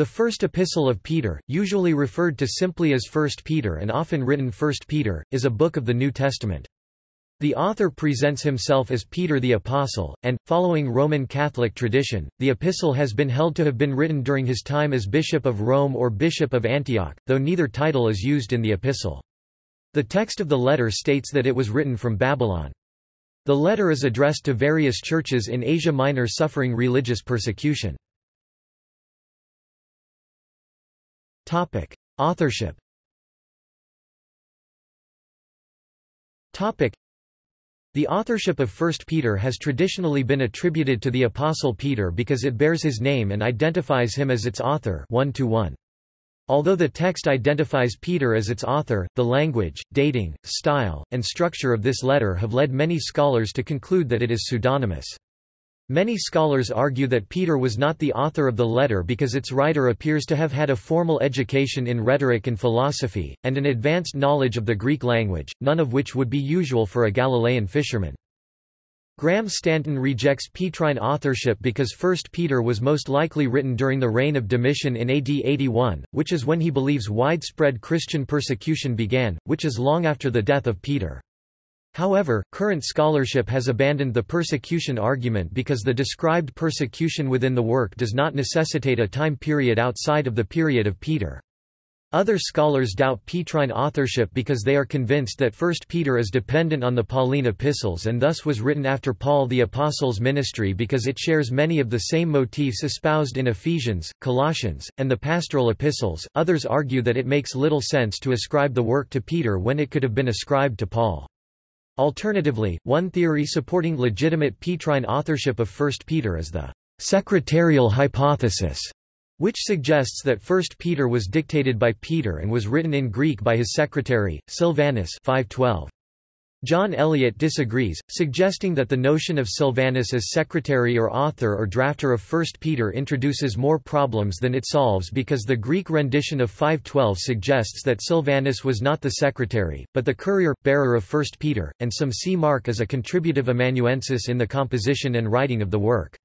The First Epistle of Peter, usually referred to simply as 1 Peter and often written 1 Peter, is a book of the New Testament. The author presents himself as Peter the Apostle, and, following Roman Catholic tradition, the epistle has been held to have been written during his time as Bishop of Rome or Bishop of Antioch, though neither title is used in the epistle. The text of the letter states that it was written from Babylon. The letter is addressed to various churches in Asia Minor suffering religious persecution. Authorship the authorship of 1 Peter has traditionally been attributed to the Apostle Peter because it bears his name and identifies him as its author 1 to 1. Although the text identifies Peter as its author, the language, dating, style, and structure of this letter have led many scholars to conclude that it is pseudonymous. Many scholars argue that Peter was not the author of the letter because its writer appears to have had a formal education in rhetoric and philosophy, and an advanced knowledge of the Greek language, none of which would be usual for a Galilean fisherman. Graham Stanton rejects Petrine authorship because 1 Peter was most likely written during the reign of Domitian in AD 81, which is when he believes widespread Christian persecution began, which is long after the death of Peter. However, current scholarship has abandoned the persecution argument because the described persecution within the work does not necessitate a time period outside of the period of Peter. Other scholars doubt Petrine authorship because they are convinced that 1 Peter is dependent on the Pauline epistles and thus was written after Paul the Apostle's ministry because it shares many of the same motifs espoused in Ephesians, Colossians, and the pastoral epistles. Others argue that it makes little sense to ascribe the work to Peter when it could have been ascribed to Paul. Alternatively, one theory supporting legitimate Petrine authorship of 1 Peter is the secretarial hypothesis, which suggests that 1 Peter was dictated by Peter and was written in Greek by his secretary, Silvanus 512. John Elliott disagrees, suggesting that the notion of Silvanus as secretary or author or drafter of 1 Peter introduces more problems than it solves because the Greek rendition of 512 suggests that Silvanus was not the secretary, but the courier, bearer of 1 Peter, and some see Mark as a contributive amanuensis in the composition and writing of the work.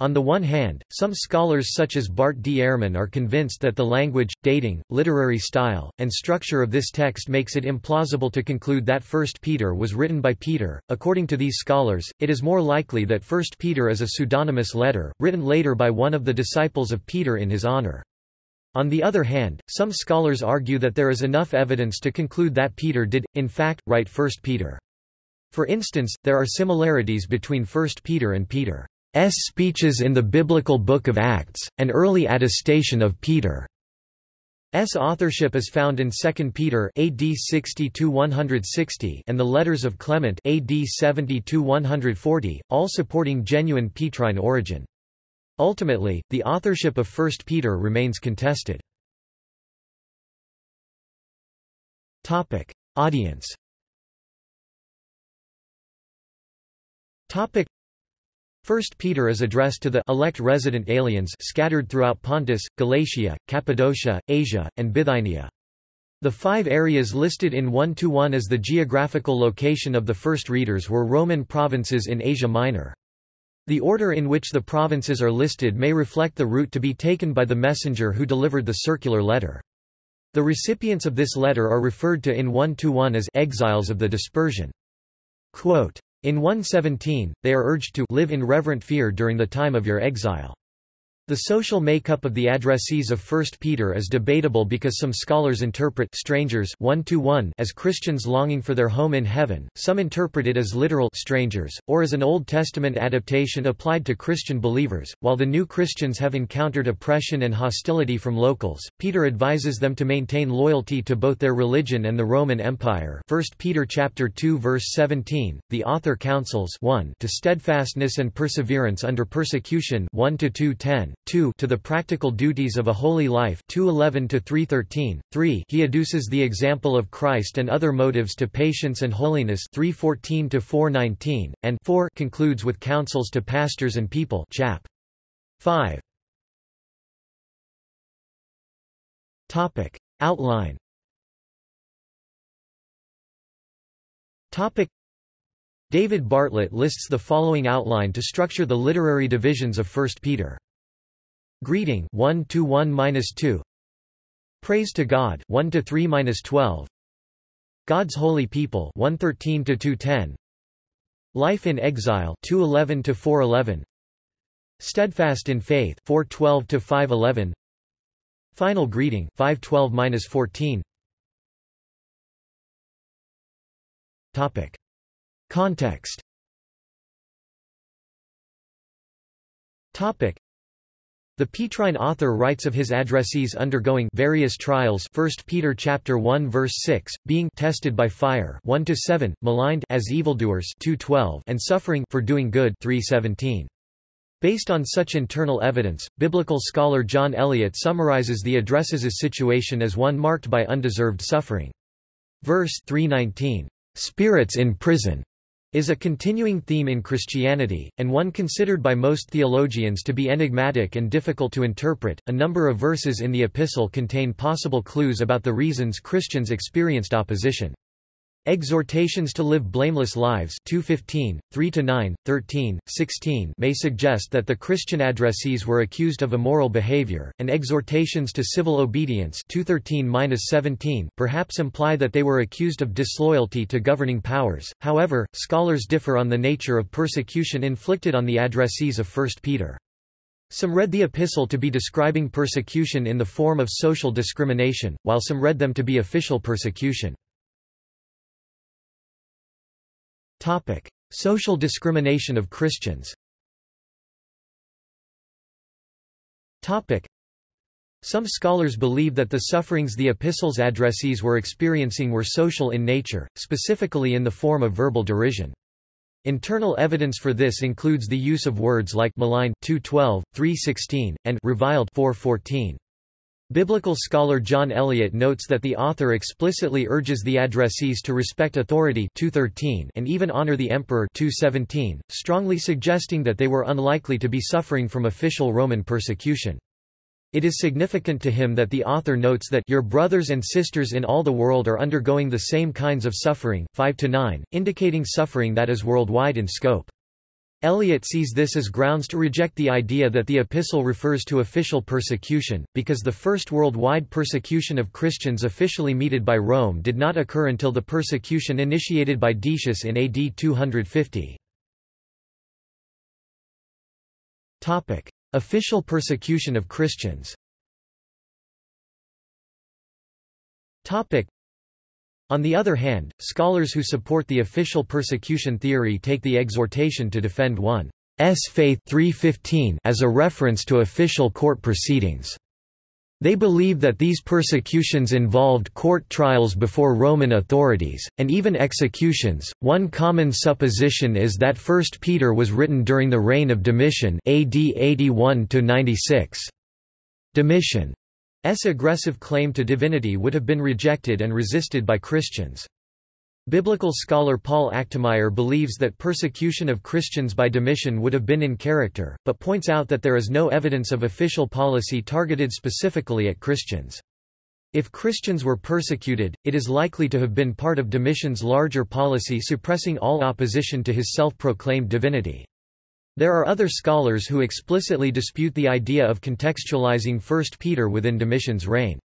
On the one hand, some scholars such as Bart D. Ehrman are convinced that the language, dating, literary style, and structure of this text makes it implausible to conclude that 1 Peter was written by Peter. According to these scholars, it is more likely that 1 Peter is a pseudonymous letter, written later by one of the disciples of Peter in his honor. On the other hand, some scholars argue that there is enough evidence to conclude that Peter did, in fact, write 1 Peter. For instance, there are similarities between 1 Peter and Peter. S speeches in the biblical Book of Acts, an early attestation of Peter. S authorship is found in 2 Peter AD 60-160 and the letters of Clement AD 70-140, all supporting genuine Petrine origin. Ultimately, the authorship of 1 Peter remains contested. Topic: Audience First Peter is addressed to the elect resident aliens scattered throughout Pontus, Galatia, Cappadocia, Asia, and Bithynia. The five areas listed in 1-1 as the geographical location of the first readers were Roman provinces in Asia Minor. The order in which the provinces are listed may reflect the route to be taken by the messenger who delivered the circular letter. The recipients of this letter are referred to in 1-1 as exiles of the dispersion. Quote, in 117, they are urged to live in reverent fear during the time of your exile. The social makeup of the addressees of 1 Peter is debatable because some scholars interpret strangers one to one as Christians longing for their home in heaven, some interpret it as literal strangers, or as an Old Testament adaptation applied to Christian believers. While the new Christians have encountered oppression and hostility from locals, Peter advises them to maintain loyalty to both their religion and the Roman Empire 1 Peter chapter 2 verse 17, the author counsels 1 to steadfastness and perseverance under persecution 1 to 2:10 2 to the practical duties of a holy life 2:11 to 3:13 3 he adduces the example of Christ and other motives to patience and holiness 3:14 to 4:19 and 4 concludes with counsels to pastors and people chap. 5 topic outline. Topic. David Bartlett lists the following outline to structure the literary divisions of 1 Peter Greeting 1 to 1-2 Praise to God 1 to 3-12 God's holy people 113 to 210 Life in exile 211 to 411 Steadfast in faith 412 to 511 Final greeting 512-14 Topic. Context. Topic the Petrine author writes of his addressees undergoing various trials 1 Peter chapter 1 verse 6, being tested by fire 1 to 7, maligned as evildoers 2:12 and suffering for doing good 3:17. Based on such internal evidence, biblical scholar John Elliott summarizes the addresses' situation as one marked by undeserved suffering. Verse 319, "Spirits in prison." Is a continuing theme in Christianity, and one considered by most theologians to be enigmatic and difficult to interpret. A number of verses in the epistle contain possible clues about the reasons Christians experienced opposition. Exhortations to live blameless lives 215, 3-9, 13, 16 may suggest that the Christian addressees were accused of immoral behavior, and exhortations to civil obedience 213-17 perhaps imply that they were accused of disloyalty to governing powers. However, scholars differ on the nature of persecution inflicted on the addressees of 1 Peter. Some read the epistle to be describing persecution in the form of social discrimination, while some read them to be official persecution. Topic: Social discrimination of Christians. Topic: Some scholars believe that the sufferings the epistle's addressees were experiencing were social in nature, specifically in the form of verbal derision. Internal evidence for this includes the use of words like malign 212, 316, and reviled 414. Biblical scholar John Elliott notes that the author explicitly urges the addressees to respect authority 213 and even honor the emperor 217, strongly suggesting that they were unlikely to be suffering from official Roman persecution. It is significant to him that the author notes that your brothers and sisters in all the world are undergoing the same kinds of suffering 5 9, indicating suffering that is worldwide in scope. Elliott sees this as grounds to reject the idea that the epistle refers to official persecution, because the first worldwide persecution of Christians officially meted by Rome did not occur until the persecution initiated by Decius in AD 250. Official persecution of Christians on the other hand, scholars who support the official persecution theory take the exhortation to defend one's faith 315 as a reference to official court proceedings. They believe that these persecutions involved court trials before Roman authorities, and even executions. One common supposition is that 1 Peter was written during the reign of Domitian AD 81 96. Domitian S aggressive claim to divinity would have been rejected and resisted by Christians. Biblical scholar Paul Achtemeier believes that persecution of Christians by Domitian would have been in character, but points out that there is no evidence of official policy targeted specifically at Christians. If Christians were persecuted, it is likely to have been part of Domitian's larger policy suppressing all opposition to his self-proclaimed divinity. There are other scholars who explicitly dispute the idea of contextualizing 1 Peter within Domitian's reign.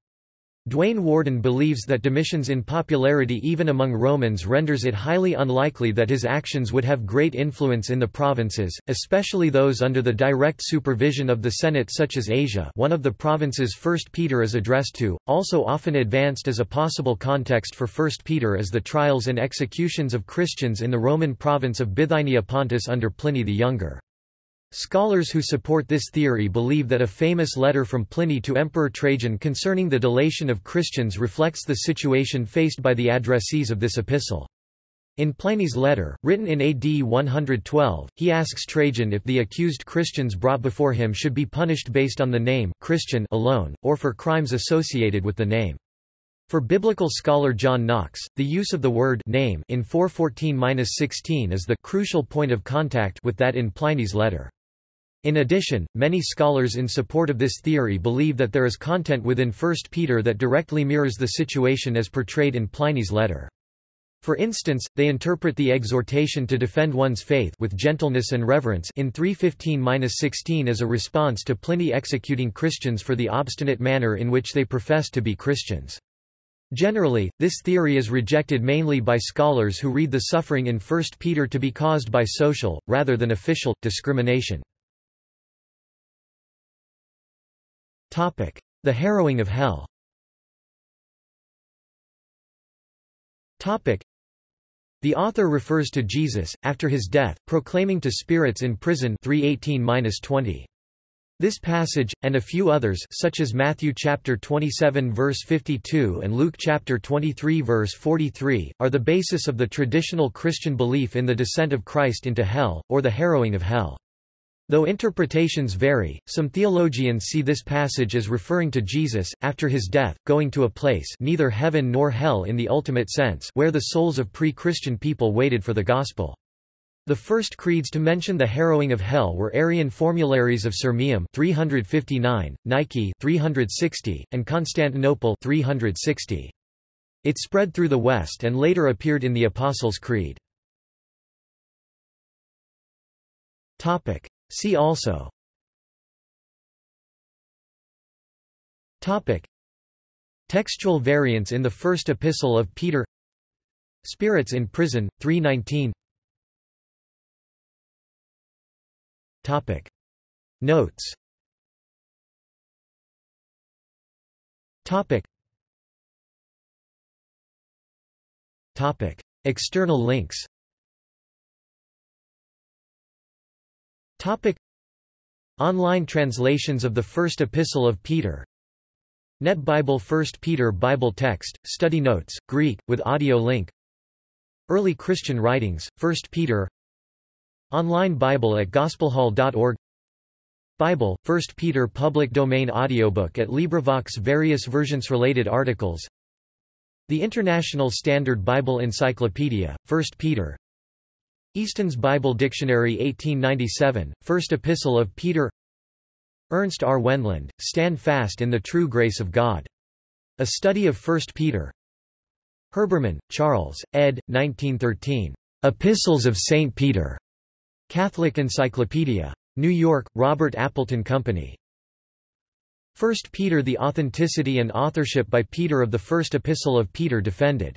Duane Warden believes that Domitian's unpopularity even among Romans renders it highly unlikely that his actions would have great influence in the provinces, especially those under the direct supervision of the Senate such as Asia one of the provinces 1 Peter is addressed to, also often advanced as a possible context for 1 Peter as the trials and executions of Christians in the Roman province of Bithynia Pontus under Pliny the Younger. Scholars who support this theory believe that a famous letter from Pliny to Emperor Trajan concerning the delation of Christians reflects the situation faced by the addressees of this epistle. In Pliny's letter, written in AD 112, he asks Trajan if the accused Christians brought before him should be punished based on the name Christian alone, or for crimes associated with the name. For biblical scholar John Knox, the use of the word name in 414-16 is the crucial point of contact with that in Pliny's letter. In addition, many scholars in support of this theory believe that there is content within 1 Peter that directly mirrors the situation as portrayed in Pliny's letter. For instance, they interpret the exhortation to defend one's faith with gentleness and reverence in 315-16 as a response to Pliny executing Christians for the obstinate manner in which they profess to be Christians. Generally, this theory is rejected mainly by scholars who read the suffering in 1 Peter to be caused by social, rather than official, discrimination. The harrowing of hell The author refers to Jesus, after his death, proclaiming to spirits in prison 318-20. This passage, and a few others such as Matthew chapter 27 verse 52 and Luke chapter 23 verse 43, are the basis of the traditional Christian belief in the descent of Christ into hell, or the harrowing of hell. Though interpretations vary, some theologians see this passage as referring to Jesus, after his death, going to a place neither heaven nor hell in the ultimate sense where the souls of pre-Christian people waited for the gospel. The first creeds to mention the harrowing of hell were Arian formularies of Sirmium 359, Nike 360, and Constantinople 360. It spread through the West and later appeared in the Apostles' Creed. Topic. See also Topic. Textual variants in the First Epistle of Peter Spirits in Prison, 319 Topic. Notes Topic. Topic. External links Topic. Online translations of the First Epistle of Peter. Net Bible First Peter Bible Text, Study Notes, Greek, with audio link. Early Christian Writings, First Peter. Online Bible at gospelhall.org Bible, 1 Peter Public Domain Audiobook at LibriVox Various versions Related articles. The International Standard Bible Encyclopedia, 1 Peter Easton's Bible Dictionary 1897, First Epistle of Peter Ernst R. Wendland, Stand Fast in the True Grace of God. A Study of 1 Peter Herbermann, Charles, ed. 1913. Epistles of St. Peter. Catholic Encyclopedia. New York, Robert Appleton Company. 1 Peter The authenticity and authorship by Peter of the First Epistle of Peter defended.